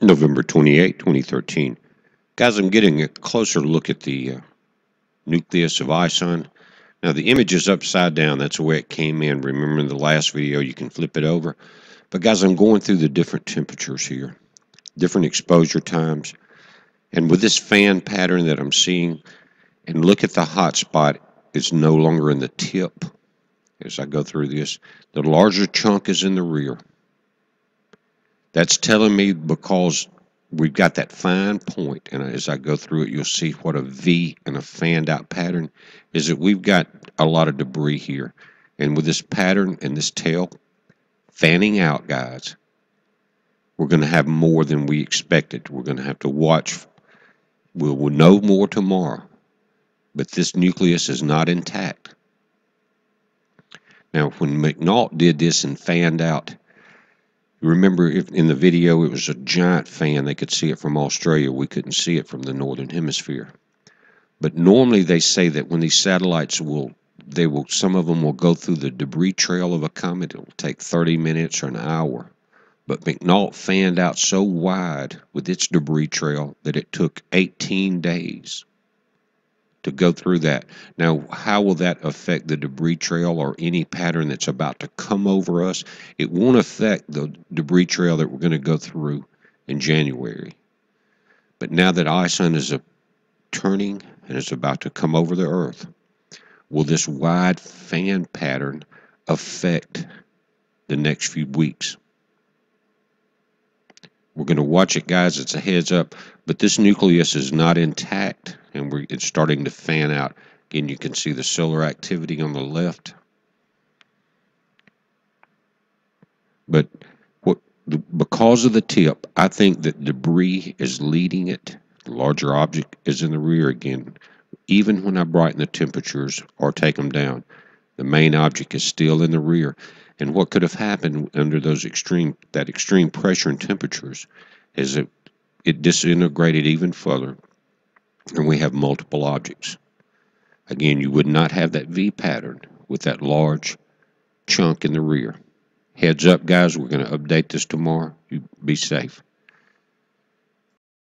November 28, 2013. Guys, I'm getting a closer look at the uh, nucleus of ISON. Now, the image is upside down. That's the way it came in. Remember in the last video, you can flip it over. But guys, I'm going through the different temperatures here, different exposure times. And with this fan pattern that I'm seeing, and look at the hot spot, it's no longer in the tip as I go through this. The larger chunk is in the rear. That's telling me because we've got that fine point, and as I go through it, you'll see what a V and a fanned out pattern is that we've got a lot of debris here. And with this pattern and this tail fanning out, guys, we're going to have more than we expected. We're going to have to watch. We'll, we'll know more tomorrow, but this nucleus is not intact. Now, when McNaught did this and fanned out, remember if in the video it was a giant fan. They could see it from Australia. We couldn't see it from the northern hemisphere. But normally they say that when these satellites will, they will, some of them will go through the debris trail of a comet. It will take 30 minutes or an hour. But McNaught fanned out so wide with its debris trail that it took 18 days to go through that. Now, how will that affect the debris trail or any pattern that's about to come over us? It won't affect the debris trail that we're going to go through in January. But now that ISON is a turning and is about to come over the Earth, will this wide fan pattern affect the next few weeks? We're going to watch it, guys. It's a heads up. But this nucleus is not intact, and we're, it's starting to fan out. Again, you can see the solar activity on the left. But what, because of the tip, I think that debris is leading it. The larger object is in the rear again. Even when I brighten the temperatures or take them down, the main object is still in the rear. And what could have happened under those extreme that extreme pressure and temperatures is that it disintegrated even further and we have multiple objects. Again, you would not have that V pattern with that large chunk in the rear. Heads up, guys, we're going to update this tomorrow. You be safe.